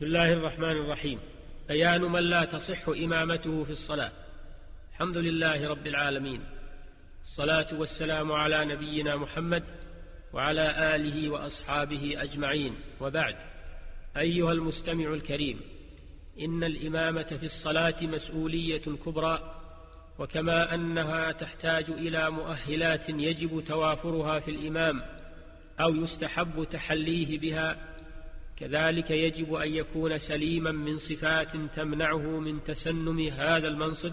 بسم الله الرحمن الرحيم. بيان من لا تصح إمامته في الصلاة. الحمد لله رب العالمين. الصلاة والسلام على نبينا محمد وعلى آله وأصحابه أجمعين. وبعد. أيها المستمع الكريم إن الإمامة في الصلاة مسؤولية كبرى وكما أنها تحتاج إلى مؤهلات يجب توافرها في الإمام أو يستحب تحليه بها كذلك يجب أن يكون سليما من صفات تمنعه من تسنم هذا المنصب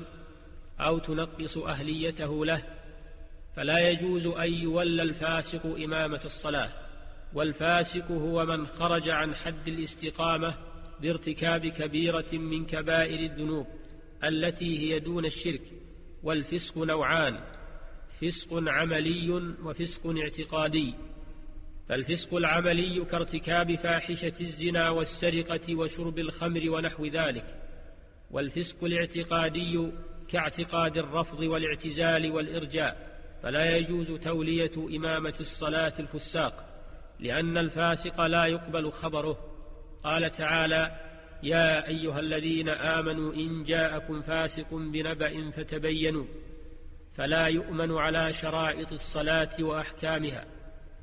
أو تنقص أهليته له فلا يجوز أن يولى الفاسق إمامة الصلاة والفاسق هو من خرج عن حد الاستقامة بارتكاب كبيرة من كبائر الذنوب التي هي دون الشرك والفسق نوعان فسق عملي وفسق اعتقادي. فالفسق العملي كارتكاب فاحشة الزنا والسرقة وشرب الخمر ونحو ذلك والفسق الاعتقادي كاعتقاد الرفض والاعتزال والإرجاء فلا يجوز تولية إمامة الصلاة الفساق لأن الفاسق لا يقبل خبره. قال تعالى يا أيها الذين آمنوا إن جاءكم فاسق بنبأ فتبينوا فلا يؤمن على شرائط الصلاة وأحكامها.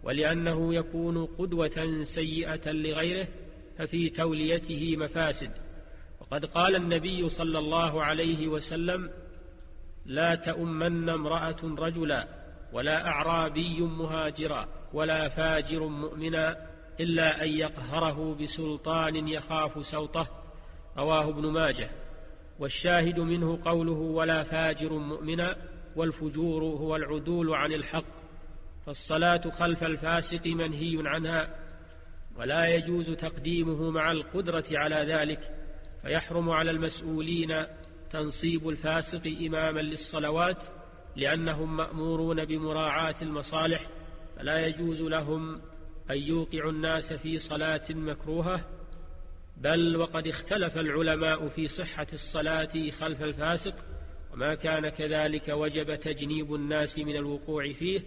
ولأنه يكون قدوة سيئة لغيره ففي توليته مفاسد. وقد قال النبي صلى الله عليه وسلم لا تؤمن امرأة رجلا ولا أعرابي مهاجرا ولا فاجر مؤمنا إلا أن يقهره بسلطان يخاف سوطه رواه ابن ماجه. والشاهد منه قوله ولا فاجر مؤمنا والفجور هو العدول عن الحق. فالصلاة خلف الفاسق منهي عنها ولا يجوز تقديمه مع القدرة على ذلك فيحرم على المسؤولين تنصيب الفاسق إماما للصلوات لأنهم مأمورون بمراعاة المصالح فلا يجوز لهم أن يوقعوا الناس في صلاة مكروهة بل وقد اختلف العلماء في صحة الصلاة خلف الفاسق وما كان كذلك وجب تجنيب الناس من الوقوع فيه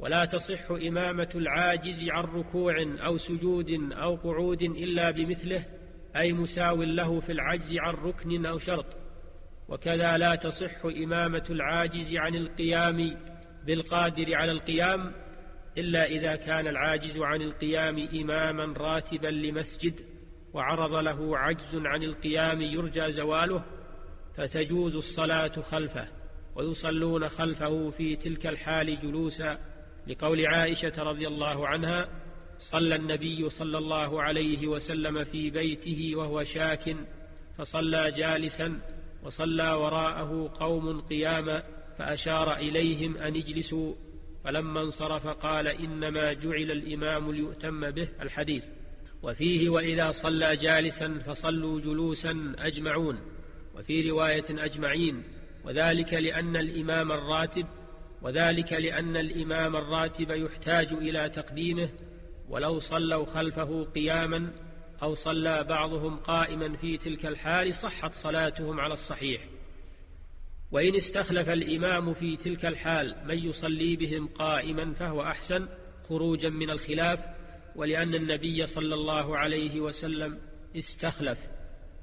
ولا تصح إمامة العاجز عن ركوع أو سجود أو قعود إلا بمثله أي مساو له في العجز عن ركن أو شرط. وكذا لا تصح إمامة العاجز عن القيام بالقادر على القيام إلا إذا كان العاجز عن القيام إماما راتبا لمسجد وعرض له عجز عن القيام يرجى زواله فتجوز الصلاة خلفه ويصلون خلفه في تلك الحال جلوسا لقول عائشة رضي الله عنها صلى النبي صلى الله عليه وسلم في بيته وهو شاك فصلى جالسا وصلى وراءه قوم قياما فأشار إليهم أن اجلسوا فلما انصرف قال إنما جعل الإمام ليؤتم به الحديث. وفيه وإذا صلى جالسا فصلوا جلوسا أجمعون. وفي رواية أجمعين وذلك لأن الإمام الراتب وذلك لأن الإمام الراتب يحتاج إلى تقديمه ولو صلوا خلفه قياما أو صلى بعضهم قائما في تلك الحال صحت صلاتهم على الصحيح. وإن استخلف الإمام في تلك الحال من يصلي بهم قائما فهو أحسن خروجا من الخلاف ولأن النبي صلى الله عليه وسلم استخلف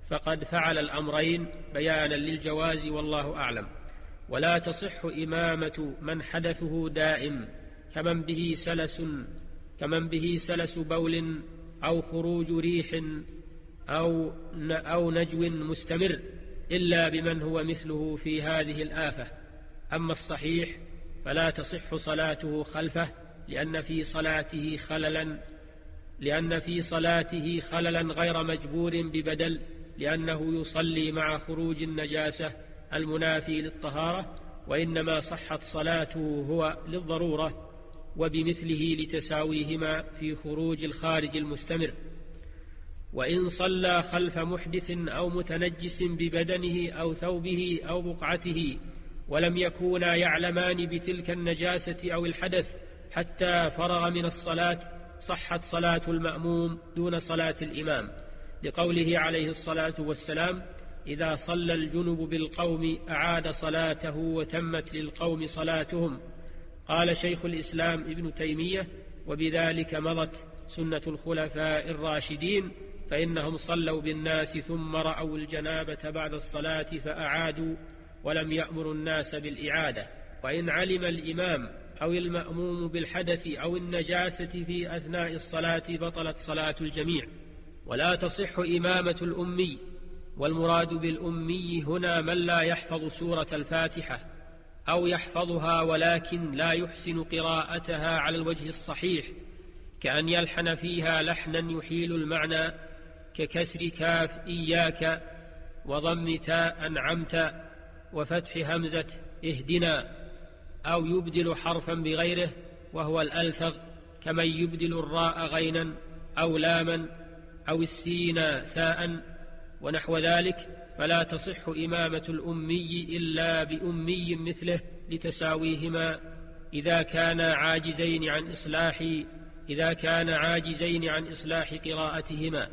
فقد فعل الأمرين بيانا للجواز والله أعلم. ولا تصح إمامة من حدثه دائم كمن به سلس كمن به سلس بول أو خروج ريح أو أو نجو مستمر إلا بمن هو مثله في هذه الآفة. أما الصحيح فلا تصح صلاته خلفه لأن في صلاته خللا لأن في صلاته خللا غير مجبور ببدل لأنه يصلي مع خروج النجاسة المنافي للطهارة وإنما صحت صلاته هو للضرورة وبمثله لتساويهما في خروج الخارج المستمر. وإن صلى خلف محدث أو متنجس ببدنه أو ثوبه أو بقعته ولم يكونا يعلمان بتلك النجاسة أو الحدث حتى فرغ من الصلاة صحت صلاة المأموم دون صلاة الإمام. لقوله عليه الصلاة والسلام إذا صلى الجنب بالقوم أعاد صلاته وتمت للقوم صلاتهم. قال شيخ الإسلام ابن تيمية وبذلك مضت سنة الخلفاء الراشدين فإنهم صلوا بالناس ثم رأوا الجنابة بعد الصلاة فأعادوا ولم يأمروا الناس بالإعادة. وإن علم الإمام أو المأموم بالحدث أو النجاسة في أثناء الصلاة بطلت صلاة الجميع. ولا تصح إمامة الأمي والمراد بالأمي هنا من لا يحفظ سورة الفاتحة أو يحفظها ولكن لا يحسن قراءتها على الوجه الصحيح كأن يلحن فيها لحنا يحيل المعنى ككسر كاف إياك وضم تاء أنعمت وفتح همزة اهدنا أو يبدل حرفا بغيره وهو الألفظ كمن يبدل الراء غينا أو لاما أو السين ثاء ونحو ذلك فلا تصح إمامة الأمي إلا بأمي مثله لتساويهما. إذا كانا عاجزين عن إصلاح إذا كان عاجزين عن إصلاح قراءتهما.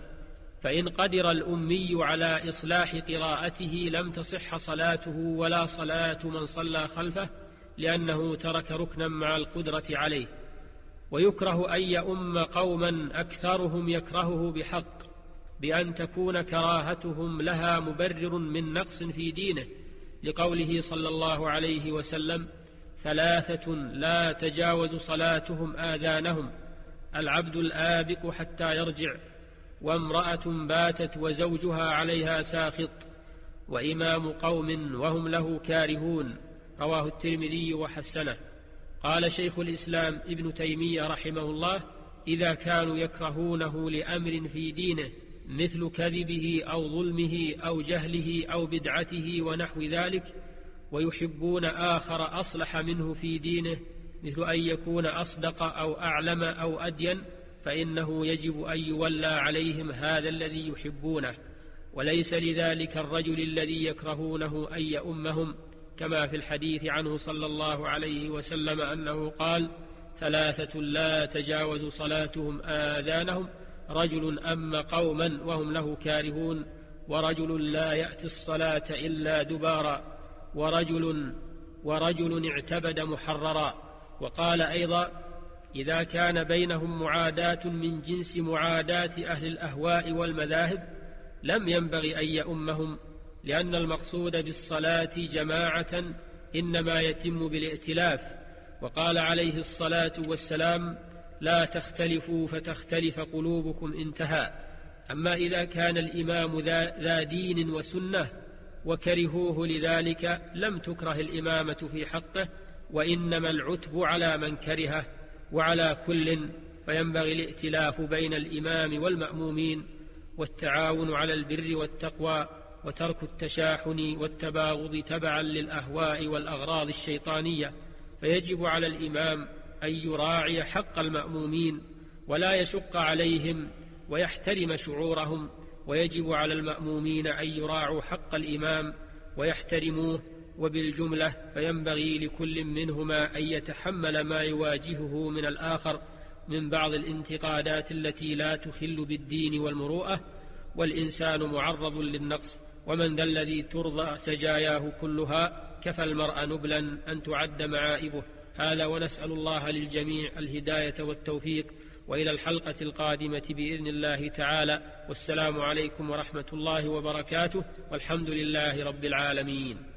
فإن قدر الأمي على إصلاح قراءته لم تصح صلاته ولا صلاة من صلى خلفه لأنه ترك ركنا مع القدرة عليه. ويكره أن يؤم قوما أكثرهم يكرهه بحق. بأن تكون كراهتهم لها مبرر من نقص في دينه لقوله صلى الله عليه وسلم ثلاثة لا تجاوز صلاتهم آذانهم العبد الآبق حتى يرجع وامرأة باتت وزوجها عليها ساخط وإمام قوم وهم له كارهون رواه الترمذي وحسنه. قال شيخ الإسلام ابن تيمية رحمه الله إذا كانوا يكرهونه لأمر في دينه مثل كذبه أو ظلمه أو جهله أو بدعته ونحو ذلك ويحبون آخر أصلح منه في دينه مثل أن يكون أصدق أو أعلم أو أدين فإنه يجب أن يولى عليهم هذا الذي يحبونه. وليس لذلك الرجل الذي يكرهونه أن يؤمهم كما في الحديث عنه صلى الله عليه وسلم أنه قال ثلاثة لا تجاوز صلاتهم آذانهم رجل أم قوما وهم له كارهون ورجل لا يأتي الصلاة إلا دبارا ورجل ورجل اعتبد محررا. وقال أيضا إذا كان بينهم معاداة من جنس معاداة أهل الأهواء والمذاهب لم ينبغي أن يؤمهم لأن المقصود بالصلاة جماعة إنما يتم بالائتلاف. وقال عليه الصلاة والسلام لا تختلفوا فتختلف قلوبكم انتهى أما إذا كان الإمام ذا دين وسنة وكرهوه لذلك لم تكره الإمامة في حقه وإنما العتب على من كرهه وعلى كل فينبغي الائتلاف بين الإمام والمأمومين والتعاون على البر والتقوى وترك التشاحن والتباغض تبعا للأهواء والأغراض الشيطانية. فيجب على الإمام أن يراعي حق المأمومين ولا يشق عليهم ويحترم شعورهم ويجب على المأمومين أن يراعوا حق الإمام ويحترموه وبالجملة فينبغي لكل منهما أن يتحمل ما يواجهه من الآخر من بعض الانتقادات التي لا تخل بالدين والمروءة والإنسان معرض للنقص ومن ذا الذي ترضى سجاياه كلها كفى المرء نبلا أن تعد معائبه هذا ونسأل الله للجميع الهداية والتوفيق وإلى الحلقة القادمة بإذن الله تعالى. والسلام عليكم ورحمة الله وبركاته. والحمد لله رب العالمين.